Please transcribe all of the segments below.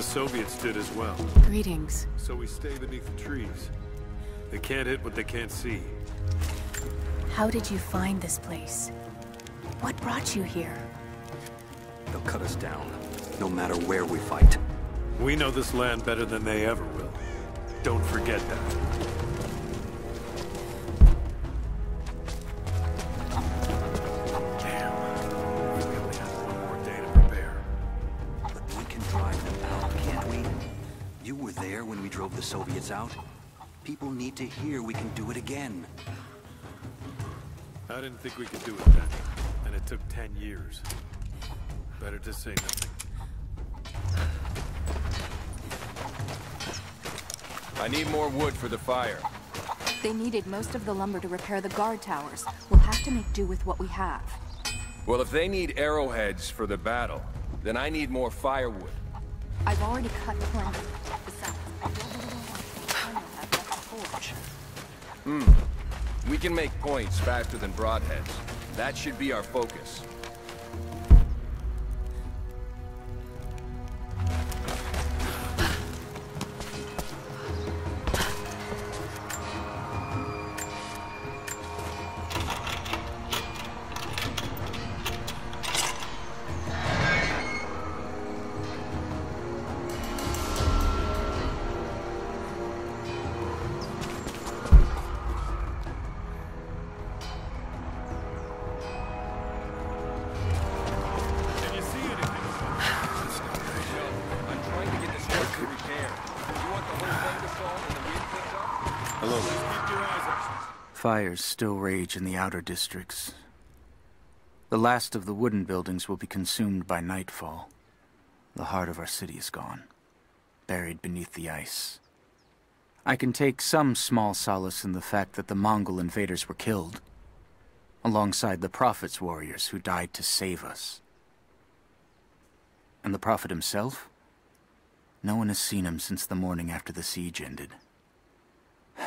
The Soviets did as well. Greetings. So we stay beneath the trees. They can't hit what they can't see. How did you find this place? What brought you here? They'll cut us down, no matter where we fight. We know this land better than they ever will. Don't forget that. Drove the Soviets out. People need to hear we can do it again. I didn't think we could do it then. And it took ten years. Better to say nothing. I need more wood for the fire. They needed most of the lumber to repair the guard towers. We'll have to make do with what we have. Well, if they need arrowheads for the battle, then I need more firewood. I've already cut plenty. Forge. Hmm. We can make points faster than broadheads. That should be our focus. Fires still rage in the outer districts. The last of the wooden buildings will be consumed by nightfall. The heart of our city is gone, buried beneath the ice. I can take some small solace in the fact that the Mongol invaders were killed, alongside the Prophet's warriors who died to save us. And the Prophet himself? No one has seen him since the morning after the siege ended.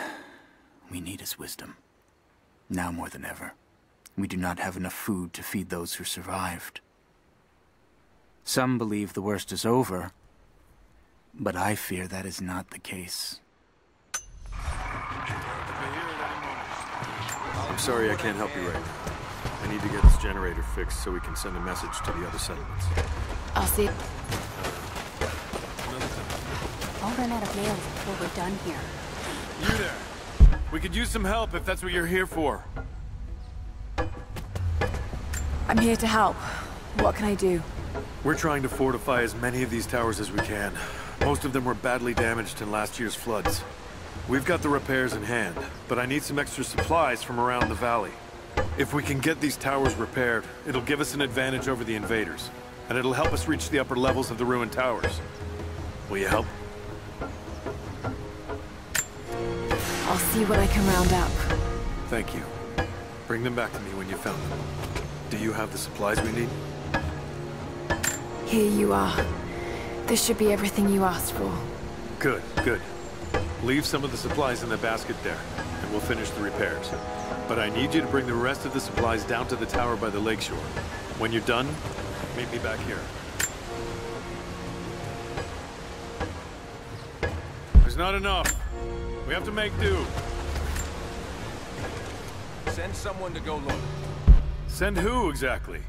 We need his wisdom. Now more than ever. We do not have enough food to feed those who survived. Some believe the worst is over, but I fear that is not the case. I'm sorry I can't help you right now. I need to get this generator fixed so we can send a message to the other settlements. I'll see. Another time. I'll run out of nails before we're done here. You there. We could use some help if that's what you're here for. I'm here to help. What can I do? We're trying to fortify as many of these towers as we can. Most of them were badly damaged in last year's floods. We've got the repairs in hand, but I need some extra supplies from around the valley. If we can get these towers repaired, it'll give us an advantage over the invaders, and it'll help us reach the upper levels of the ruined towers. Will you help? I'll see what I can round up. Thank you. Bring them back to me when you found them. Do you have the supplies we need? Here you are. This should be everything you asked for. Good, good. Leave some of the supplies in the basket there, and we'll finish the repairs. But I need you to bring the rest of the supplies down to the tower by the lakeshore. When you're done, meet me back here. There's not enough. We have to make do. Send someone to go look. Send who, exactly?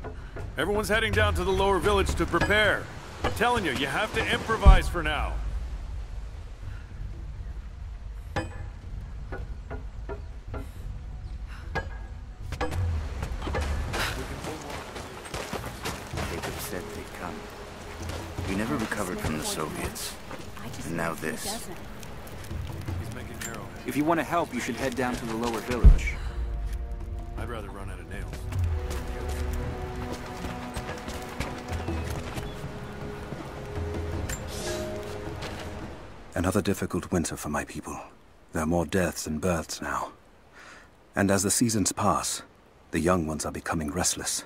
Everyone's heading down to the lower village to prepare. I'm telling you, you have to improvise for now. If you want to help, you should head down to the lower village. I'd rather run out of nails. Another difficult winter for my people. There are more deaths than births now. And as the seasons pass, the young ones are becoming restless.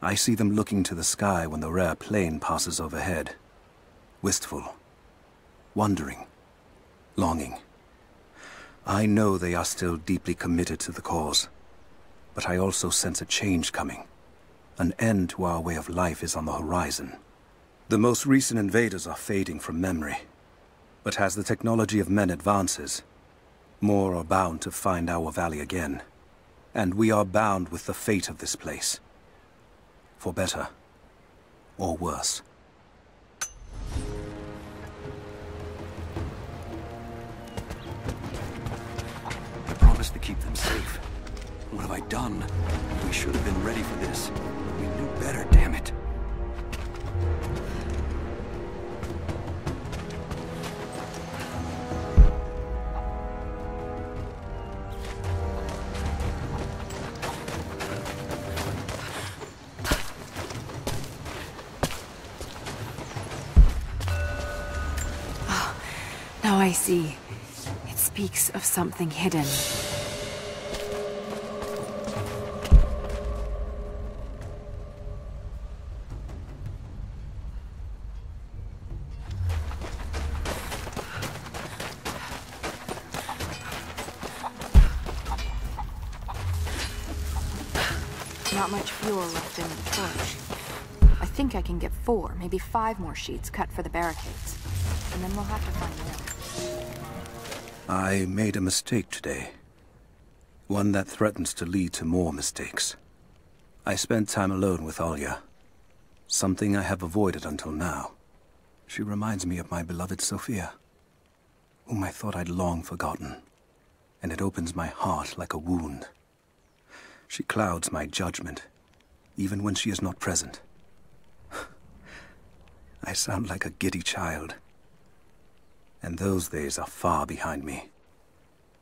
I see them looking to the sky when the rare plane passes overhead. Wistful. Wondering. Longing. I know they are still deeply committed to the cause. But I also sense a change coming. An end to our way of life is on the horizon. The most recent invaders are fading from memory. But as the technology of men advances, more are bound to find our valley again. And we are bound with the fate of this place. For better, or worse. Promised to keep them safe. What have I done? We should have been ready for this. We knew better, damn it. Now I see. Speaks of something hidden. Not much fuel left in the torch. I think I can get four, maybe five more sheets cut for the barricades. And then we'll have to find more. I made a mistake today. One that threatens to lead to more mistakes. I spent time alone with Olya. Something I have avoided until now. She reminds me of my beloved Sophia, whom I thought I'd long forgotten. And it opens my heart like a wound. She clouds my judgment, even when she is not present. I sound like a giddy child. And those days are far behind me.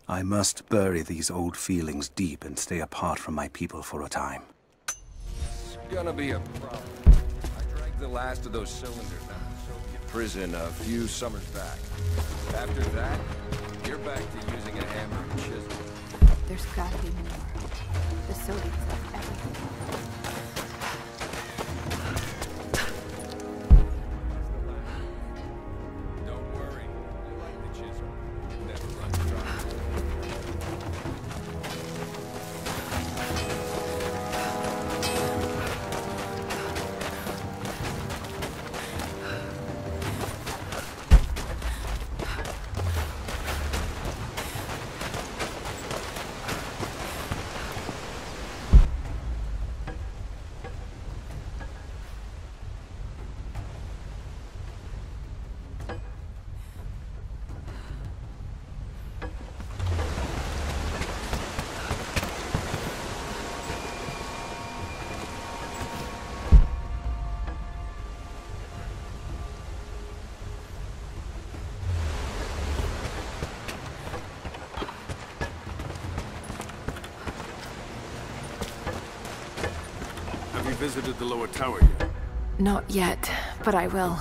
I must bury these old feelings deep and stay apart from my people for a time. It's gonna be a problem. I dragged the last of those cylinders out of the Soviet prison a few summers back. After that, you're back to using a hammer and chisel. There's gotta be more. The Soviets have everything. Visited the lower tower yet? Not yet, but I will.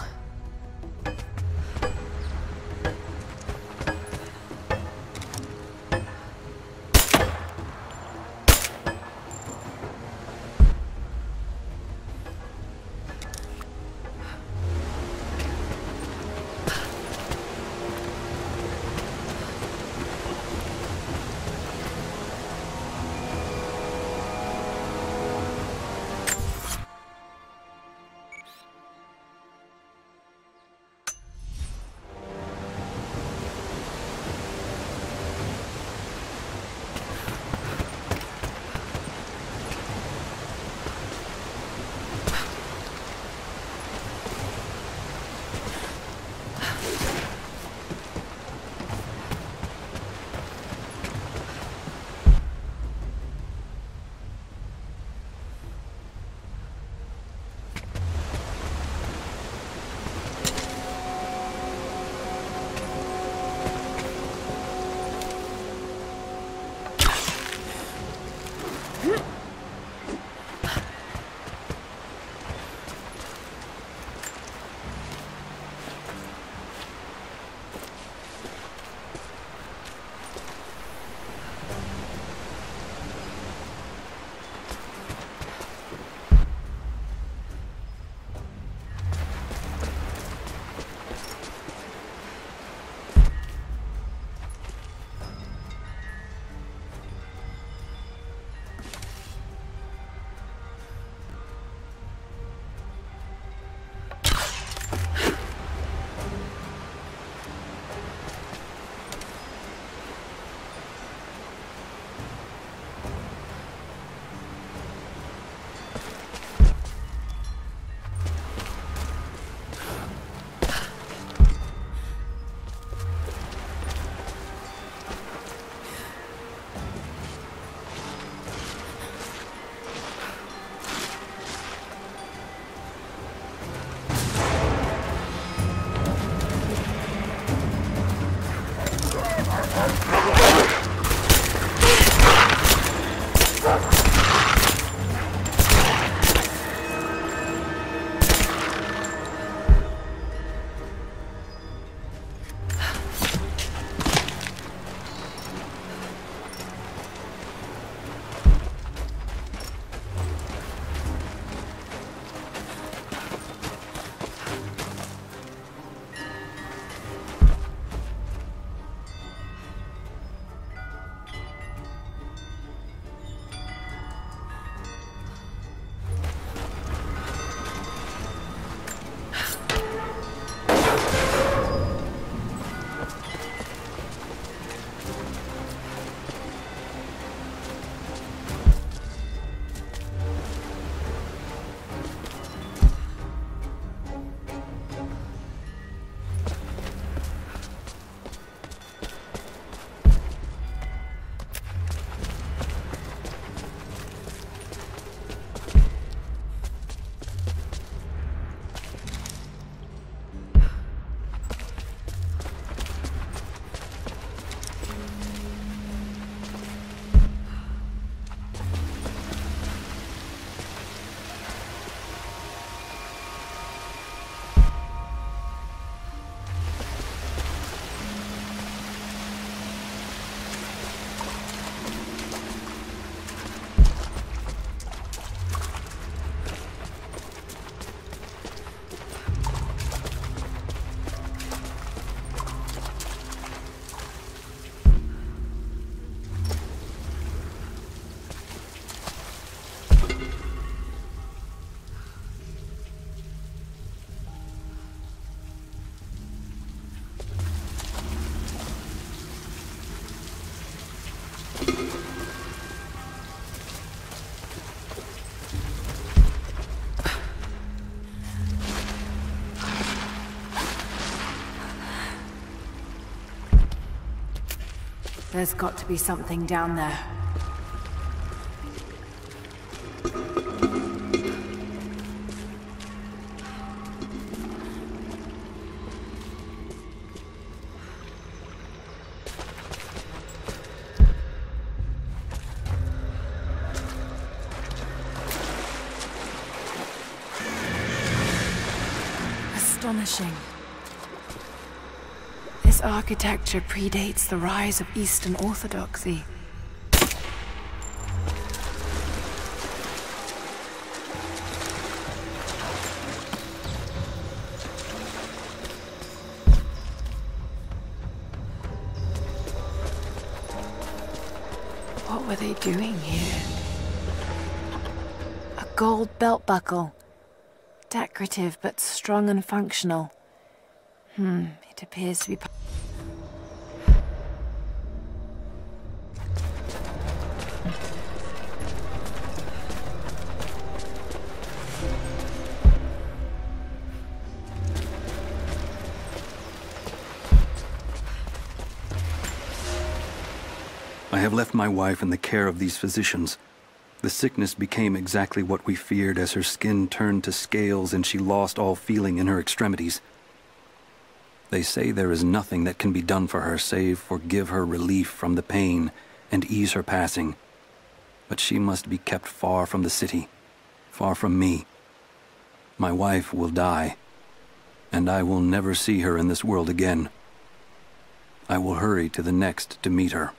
嗯。There's got to be something down there. Astonishing. This architecture predates the rise of Eastern Orthodoxy. What were they doing here? A gold belt buckle. Decorative but strong and functional. Hmm, it appears to be. I have left my wife in the care of these physicians. The sickness became exactly what we feared as her skin turned to scales and she lost all feeling in her extremities. They say there is nothing that can be done for her save for give her relief from the pain and ease her passing. But she must be kept far from the city, far from me. My wife will die, and I will never see her in this world again. I will hurry to the next to meet her.